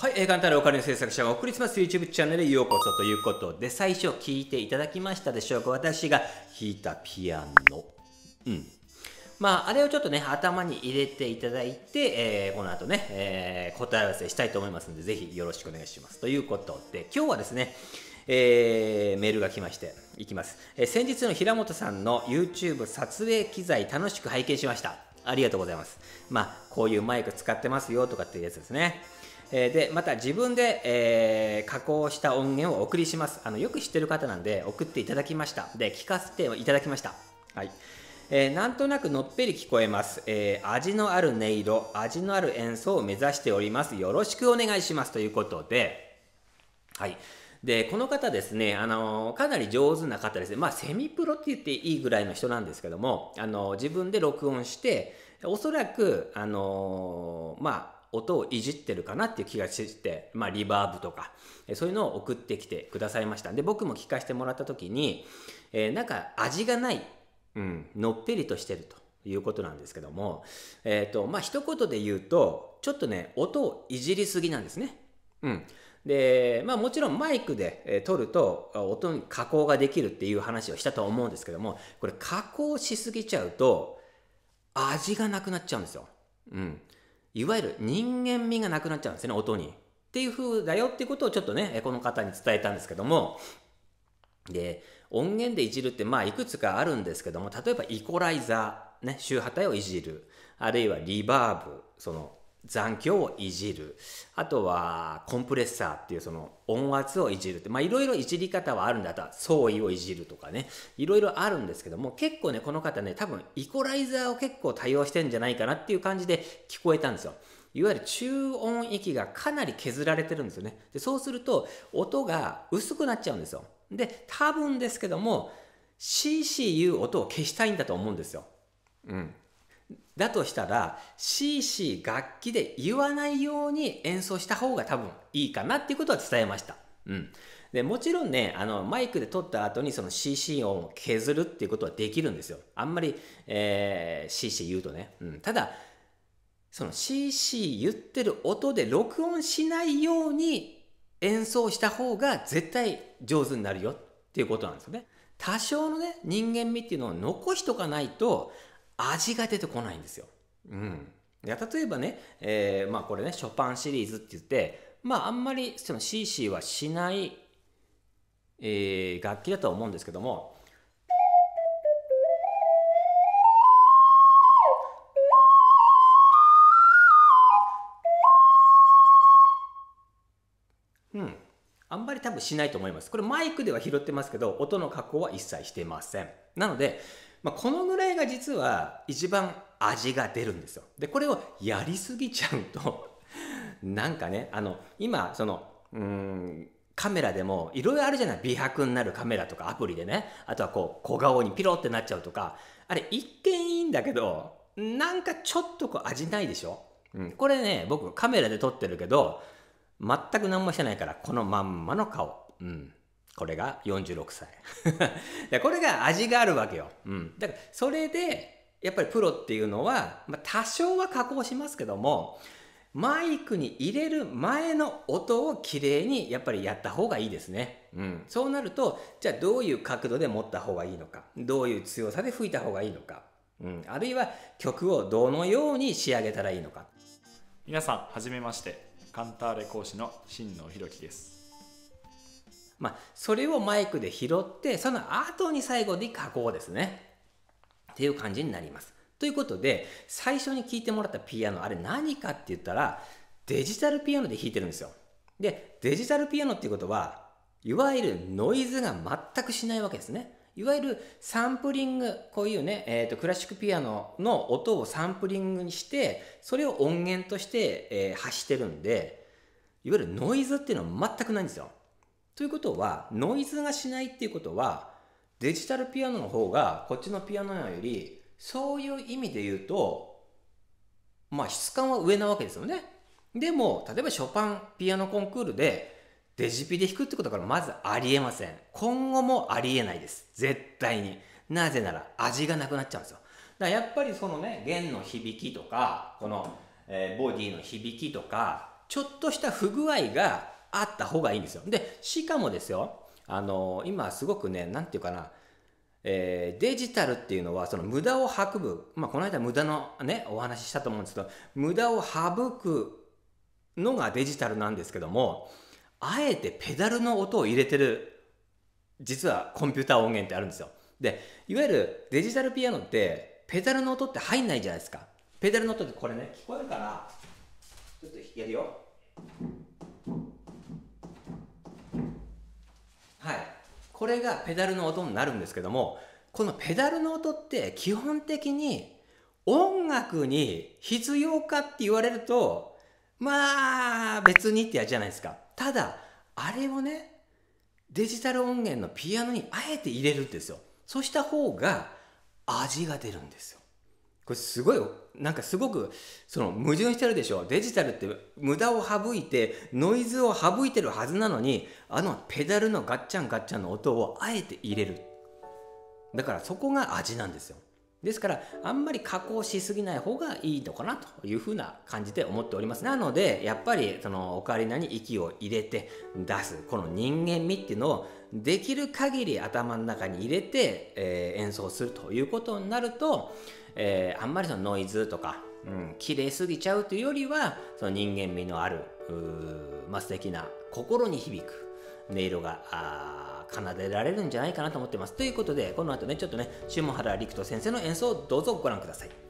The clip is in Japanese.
はい、映画ンタルお金制作者がお送りします YouTube チャンネルへようこそということで、最初聞いていただきましたでしょうか私が弾いたピアノ。うん。まあ、あれをちょっとね、頭に入れていただいて、えーこの後ね、えー答え合わせしたいと思いますので、ぜひよろしくお願いします。ということで、今日はですね、えーメールが来まして、いきます。えー先日の平本さんの YouTube 撮影機材楽しく拝見しました。ありがとうございます。まあ、こういうマイク使ってますよとかっていうやつですね。えで、また自分で、えー加工した音源をお送りします。あの、よく知ってる方なんで送っていただきました。で、聞かせていただきました。はい。えーなんとなくのっぺり聞こえます、えー味のある音色、味のある演奏を目指しております。よろしくお願いします。ということで、はい。で、この方ですね、あのかなり上手な方ですね。まあ、セミプロって言っていいぐらいの人なんですけども、あの自分で録音して、おそらく、あのまあ、音をいじってるかなっていう気がして、まあ、リバーブとか、えそういうのを送ってきてくださいました。で、僕も聞かせてもらった時に、えーなんか味がない、うん、のっぺりとしてるということなんですけども、えっ、と、まあ、一言で言うと、ちょっとね、音をいじりすぎなんですね。うん。で、まあもちろんマイクで、えー撮るとあ音に加工ができるっていう話をしたと思うんですけども、これ加工しすぎちゃうと味がなくなっちゃうんですよ。うん。いわゆる人間味がなくなっちゃうんですね、音に。っていう風だよっていうことをちょっとね、この方に伝えたんですけども、で音源でいじるってまあいくつかあるんですけども例えばイコライザー、ね、周波体をいじるあるいはリバーブその残響をいじる。あとはコンプレッサーっていうその音圧をいじるって。まあいろいろいじり方はあるんだ。と相違をいじるとかね。いろいろあるんですけども結構ねこの方ね多分イコライザーを結構多用してんじゃないかなっていう感じで聞こえたんですよ。いわゆる中音域がかなり削られてるんですよね。でそうすると音が薄くなっちゃうんですよ。で多分ですけども CCU 音を消したいんだと思うんですよ。うん、だとしたら CC 楽器で言わないように演奏した方が多分いいかなっていうことは伝えました。うん、でもちろんねあのマイクで撮った後にその CC 音を削るっていうことはできるんですよ。あんまり、えー CC 言うとね。うん、ただその CC 言ってる音で録音しないように演奏した方が絶対上手になるよっていうことなんですよね。多少のね人間味っていうのを残しとかないと味が出てこないんですよ。うん。いや例えばね、えーまあこれねショパンシリーズって言ってまああんまりその CC はしない、えー楽器だと思うんですけどもうん。あんまり多分しないと思います。これマイクでは拾ってますけど、音の加工は一切してません。なので、まあ、このぐらいが実は一番味が出るんですよ。で、これをやりすぎちゃうと、なんかね、あの、今、その、うん、カメラでもいろいろあるじゃない？美白になるカメラとかアプリでね。あとはこう小顔にピロってなっちゃうとか。あれ一見いいんだけどなんかちょっとこう味ないでしょ、うん、これね僕カメラで撮ってるけど全く何もしてないからこのまんまの顔、うん、これが46歳。でこれが味があるわけよ、うん、だからそれでやっぱりプロっていうのは、まあ、多少は加工しますけどもマイクに入れる前の音をきれいにやっぱりやった方がいいですね、うん、そうなるとじゃあどういう角度で持った方がいいのかどういう強さで吹いた方がいいのか、うん、あるいは曲をどのように仕上げたらいいのか。皆さんはじめまして。カンターレ講師の新野弘樹です。まあ、それをマイクで拾ってその後に最後に加工ですね。っていう感じになります。ということで最初に聴いてもらったピアノあれ何かって言ったらデジタルピアノで弾いてるんですよ。でデジタルピアノっていうことはいわゆるノイズが全くしないわけですね。いわゆるサンプリングこういうね、えー、とクラシックピアノの音をサンプリングにしてそれを音源として、えー発してるんでいわゆるノイズっていうのは全くないんですよ。ということはノイズがしないっていうことはデジタルピアノの方がこっちのピアノよりそういう意味で言うとまあ質感は上なわけですよね。でも例えばショパンピアノコンクールでデジピで弾くってことからまずありえません。今後もありえないです。絶対に。なぜなら味がなくなっちゃうんですよ。だからやっぱりそのね弦の響きとかこの、えーボディの響きとかちょっとした不具合があった方がいいんですよ。で、しかもですよ、あの今すごくね、なんていうかな、えー、デジタルっていうのはその無駄を省く、まあ、この間無駄のねお話ししたと思うんですけど無駄を省くのがデジタルなんですけどもあえてペダルの音を入れてる実はコンピューター音源ってあるんですよ。でいわゆるデジタルピアノってペダルの音って入んないじゃないですか。ペダルの音ってこれね聞こえるかな？ちょっとやるよはいこれがペダルの音になるんですけどもこのペダルの音って基本的に音楽に必要かって言われるとまあ別にってやつじゃないですか。ただあれをねデジタル音源のピアノにあえて入れるんですよ。そうした方が味が出るんですよ。これすごいなんかすごくその矛盾してるでしょ。デジタルって無駄を省いてノイズを省いてるはずなのにあのペダルのガッチャンガッチャンの音をあえて入れる。だからそこが味なんですよ。ですからあんまり加工しすぎない方がいいのかなというふうな感じで思っております。なのでやっぱりそのオカリナに息を入れて出すこの人間味っていうのをできる限り頭の中に入れて、えー、演奏するということになると、えー、あんまりそのノイズとか、うん、綺麗すぎちゃうというよりはその人間味のあるまあ、素敵な心に響く音色が奏でられるんじゃないかなと思ってます。ということで、この後ね、ちょっとね、下原陸人先生の演奏をどうぞご覧ください。